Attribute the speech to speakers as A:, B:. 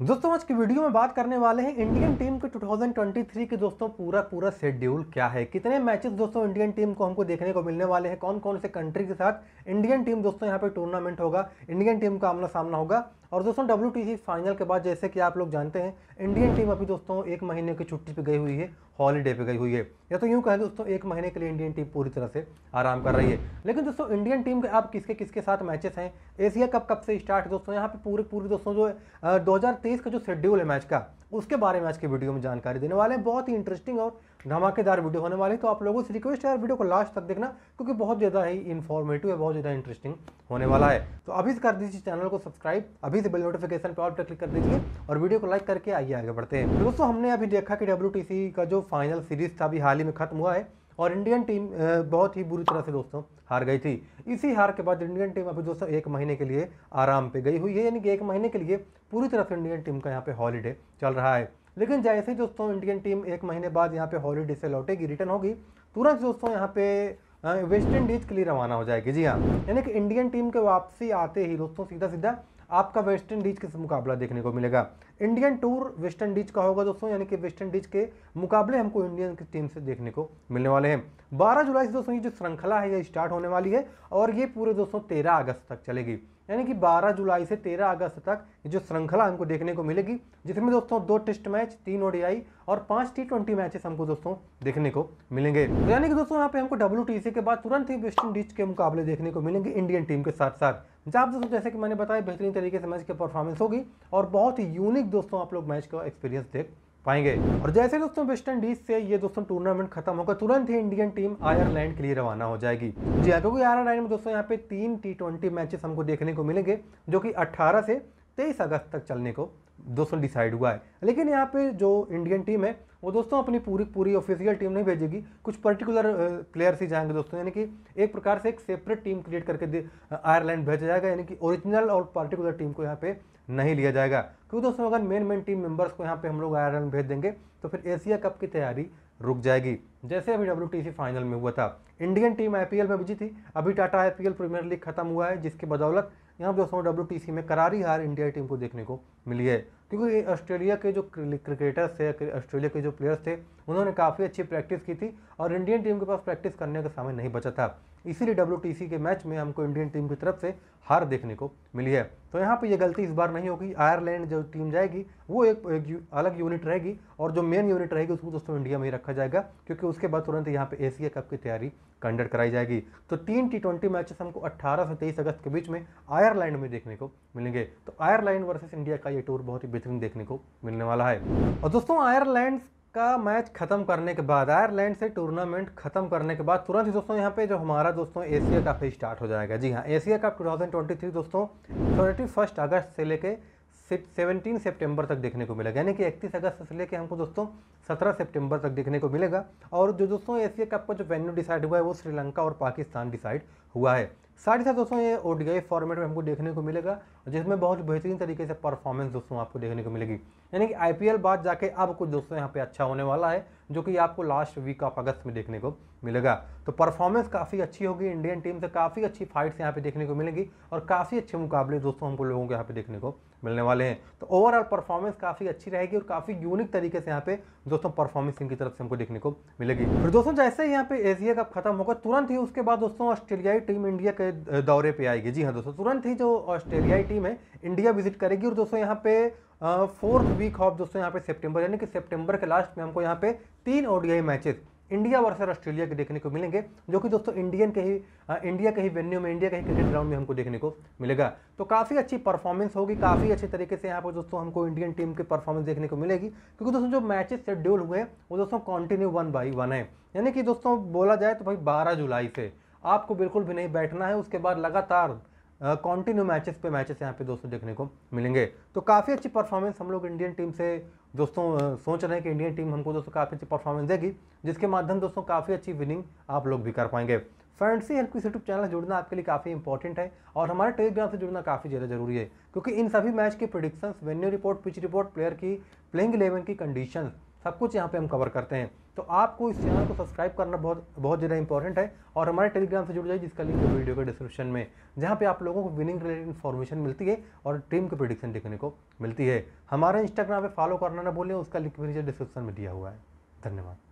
A: दोस्तों, आज की वीडियो में बात करने वाले हैं इंडियन टीम के 2023 के दोस्तों, पूरा पूरा शेड्यूल क्या है? कितने मैचेस दोस्तों इंडियन टीम को हमको देखने को मिलने वाले हैं? कौन कौन से कंट्री के साथ इंडियन टीम दोस्तों यहाँ पे टूर्नामेंट होगा? इंडियन टीम का आमना सामना होगा। और दोस्तों डब्ल्यूटीसी फाइनल के बाद जैसे कि आप लोग जानते हैं, इंडियन टीम अभी दोस्तों एक महीने की छुट्टी पर गई हुई है। हॉलीडे पे गई हुई है। या तो यूँ कहें दोस्तों, एक महीने के लिए इंडियन टीम पूरी तरह से आराम कर रही है। लेकिन दोस्तों इंडियन टीम के आप किसके किसके साथ मैचेस हैं? एशिया कप कब से स्टार्ट दोस्तों? यहाँ पे पूरे पूरे दोस्तों जो दो हज़ार तेईस का जो शेड्यूल है मैच का, उसके बारे में आज के वीडियो में जानकारी देने वाले हैं। बहुत ही इंटरेस्टिंग और धमाकेदार वीडियो होने वाली तो आप लोगों से रिक्वेस्ट है यार वीडियो को लास्ट तक देखना, क्योंकि बहुत ज़्यादा ही इन्फॉर्मेटिव है, बहुत ज़्यादा इंटरेस्टिंग होने वाला है। तो अभी से कर दीजिए चैनल को सब्सक्राइब अभी से बेल नोटिफिकेशन पर ऑल क्लिक कर दीजिए और वीडियो को लाइक करके आइए, आगे बढ़ते हैं। तो दोस्तों, हमने अभी देखा कि डब्ल्यूटीसी का जो फाइनल सीरीज़ था, अभी हाल ही में खत्म हुआ है और इंडियन टीम बहुत ही बुरी तरह से दोस्तों हार गई थी। इसी हार के बाद इंडियन टीम अभी दोस्तों एक महीने के लिए आराम पे गई हुई है, यानी कि एक महीने के लिए पूरी तरह से इंडियन टीम का यहाँ पे हॉलीडे चल रहा है। लेकिन जैसे दोस्तों इंडियन टीम एक महीने बाद यहाँ पे हॉलीडे से लौटेगी रिटर्न होगी, तुरंत दोस्तों यहाँ पे वेस्ट इंडीज के लिए रवाना हो जाएगी। जी हाँ यानी कि इंडियन टीम के वापसी आते ही दोस्तों सीधा सीधा आपका वेस्ट इंडीज के मुकाबला देखने को मिलेगा? इंडियन टूर वेस्ट इंडीज का होगा दोस्तों, यानी कि वेस्ट इंडीज के मुकाबले हमको इंडियन की टीम से देखने को मिलने वाले हैं। 12 जुलाई से दोस्तों, ये जो श्रृंखला है, ये स्टार्ट होने वाली है और ये पूरे दोस्तों 13 अगस्त तक चलेगी। यानी कि 12 जुलाई से 13 अगस्त तक ये जो श्रृंखला हमको देखने को मिलेगी, जिसमें दोस्तों दो टेस्ट मैच, तीन ओडीआई और पाँच टी ट्वेंटी मैचेस हमको दोस्तों देखने को मिलेंगे। यानी कि दोस्तों, यहाँ पे हमको डब्ल्यू के बाद तुरंत ही वेस्ट इंडीज के मुकाबले देखने को मिलेंगे, इंडियन टीम के साथ साथ जहाँ दोस्तों जैसे कि मैंने बताया, बेहतरीन तरीके से मैच की परफॉर्मेंस होगी और बहुत ही यूनिक दोस्तों आप लोग मैच का एक्सपीरियंस देख पाएँगे। और जैसे दोस्तों वेस्ट इंडीज से ये दोस्तों टूर्नामेंट खत्म होगा तुरंत ही इंडियन टीम आयरलैंड के लिए रवाना हो जाएगी। जी हाँ क्योंकि आयरलैंड में दोस्तों यहाँ पे तीन टी ट्वेंटी मैचेस हमको देखने को मिलेंगे, जो कि 18 से 23 अगस्त तक चलने को दोस्तों डिसाइड हुआ है। लेकिन यहाँ पे जो इंडियन टीम है, वो दोस्तों अपनी पूरी पूरी ऑफिशियल टीम नहीं भेजेगी। कुछ पर्टिकुलर प्लेयर्स ही जाएँगे दोस्तों। यानी कि एक प्रकार से एक सेपरेट टीम क्रिएट करके आयरलैंड भेजा जाएगा। यानी कि ओरिजिनल और पर्टिकुलर टीम को यहाँ पे नहीं लिया जाएगा। क्योंकि दोस्तों, अगर मेन मेन टीम मेंबर्स को यहाँ पे हम लोग आयरलैंड भेज देंगे तो फिर एशिया कप की तैयारी रुक जाएगी। जैसे अभी डब्ल्यूटीसी फाइनल में हुआ था। इंडियन टीम आईपीएल में बिज़ी थी। अभी टाटा आईपीएल प्रीमियर लीग खत्म हुआ है, जिसकी बदौलत यहाँ दोस्तों डब्ल्यू में करारी हार इंडिया टीम को देखने को मिली है। क्योंकि ऑस्ट्रेलिया के जो क्रिकेटर्स थे ऑस्ट्रेलिया के जो प्लेयर्स थे, उन्होंने काफ़ी अच्छी प्रैक्टिस की थी और इंडियन टीम के पास प्रैक्टिस करने का समय नहीं बचा था। इसीलिए डब्ल्यू के मैच में हमको इंडियन टीम की तरफ़ से हार देखने को मिली है। तो यहाँ पे ये गलती इस बार नहीं होगी। आयरलैंड जो टीम जाएगी वो एक, एक यू, अलग यूनिट रहेगी और जो मेन यूनिट रहेगी उसको दोस्तों इंडिया में ही रखा जाएगा क्योंकि उसके बाद तुरंत यहाँ पे एशिया कप की तैयारी कंडक्ट कराई जाएगी। तो तीन टी ट्वेंटी मैचेस हमको 18 से 23 अगस्त के बीच में आयरलैंड में देखने को मिलेंगे। तो आयरलैंड वर्सेस इंडिया का ये टूर बहुत ही बेहतरीन देखने को मिलने वाला है। और दोस्तों आयरलैंड का मैच खत्म करने के बाद, आयरलैंड से टूर्नामेंट खत्म करने के बाद, तुरंत ही दोस्तों यहाँ पे जो हमारा दोस्तों एशिया कप स्टार्ट हो जाएगा। जी हाँ एशिया कप 2023 दोस्तों थर्टी फ़र्स्ट अगस्त से लेके सेवनटीन सितंबर तक देखने को मिलेगा। यानी कि इकतीस अगस्त से लेके हमको दोस्तों सत्रह सितंबर तक देखने को मिलेगा। और जो दोस्तों एशिया कप का जो वेन्यू डिसाइड हुआ है, वो श्रीलंका और पाकिस्तान डिसाइड हुआ है। साथ ही साथ दोस्तों, ये ओडीआई फॉर्मेट में हमको देखने को मिलेगा, जिसमें बहुत बेहतरीन तरीके से परफॉर्मेंस दोस्तों आपको देखने को मिलेगी। यानी कि आईपीएल बाद जाके अब कुछ दोस्तों यहाँ पे अच्छा होने वाला है, जो कि आपको लास्ट वीक ऑफ़ अगस्त में देखने को मिलेगा। तो परफॉर्मेंस काफ़ी अच्छी होगी इंडियन टीम से काफ़ी अच्छी फाइट्स यहाँ पे देखने को मिलेगी, और काफ़ी अच्छे मुकाबले दोस्तों हमको लोगों को यहाँ पे देखने को मिलने वाले हैं। तो ओवरऑल परफॉर्मेंस काफ़ी अच्छी रहेगी और काफ़ी यूनिक तरीके से यहाँ पे दोस्तों परफॉर्मेंस इनकी तरफ़ से हमको देखने को मिलेगी। फिर दोस्तों, जैसे ही यहाँ पे एशिया कप खत्म होगा, तुरंत ही उसके बाद दोस्तों, ऑस्ट्रेलियाई टीम इंडिया के दौरे पे आएगी। जी हाँ दोस्तों, तुरंत ही जो ऑस्ट्रेलियाई टीम है, इंडिया विज़िट करेगी। और दोस्तों, यहाँ पे फोर्थ वीक ऑफ़ दोस्तों, यहाँ पे सितंबर यानी कि सितंबर के लास्ट में हमको यहाँ पे तीन ODI matches India versus Australia के देखने को मिलेंगे, जो कि दोस्तों इंडियन के ही इंडिया के ही वेन्यू में इंडिया के ही क्रिकेट ग्राउंड में हमको देखने को मिलेगा। तो काफ़ी अच्छी परफॉर्मेंस होगी, काफ़ी अच्छे तरीके से यहाँ पर दोस्तों हमको इंडियन टीम की परफॉर्मेंस देखने को मिलेगी, क्योंकि दोस्तों जो मैचेस शेड्यूल हुए हैं, वो दोस्तों कंटिन्यू वन बाई वन है। यानी कि दोस्तों बोला जाए तो भाई बारह जुलाई से आपको बिल्कुल भी नहीं बैठना है, उसके बाद लगातार कॉन्टिन्यू मैचेस पे मैचेस यहाँ पे दोस्तों देखने को मिलेंगे। तो काफ़ी अच्छी परफॉर्मेंस हम लोग इंडियन टीम से दोस्तों सोच रहे हैं कि इंडियन टीम हमको दोस्तों काफ़ी अच्छी परफॉर्मेंस देगी, जिसके माध्यम दोस्तों काफ़ी अच्छी विनिंग आप लोग भी कर पाएँगे। फ्रेंड्स हेल्प यूट्यूब चैनल से जुड़ना आपके लिए काफ़ी इंपॉर्टेंट है और हमारे टेलीग्राम से जुड़ना काफ़ी ज़्यादा ज़रूरी है, क्योंकि इन सभी मैच की predictions venue report pitch report player की प्लेइंग इलेवन की कंडीशन सब कुछ यहाँ पे हम कवर करते हैं। तो आपको इस चैनल को सब्सक्राइब करना बहुत बहुत ज़्यादा इंपॉर्टेंट है और हमारे टेलीग्राम से जुड़ जाइए, जिसका लिंक है वीडियो के डिस्क्रिप्शन में, जहाँ पे आप लोगों को विनिंग रिलेटेड इन्फॉर्मेशन मिलती है और टीम की प्रोडिक्शन देखने को मिलती है। हमारे इंस्टाग्राम पर फॉलो करना ना भूलें, उसका लिंक भी नीचे डिस्क्रिप्शन में दिया हुआ है। धन्यवाद।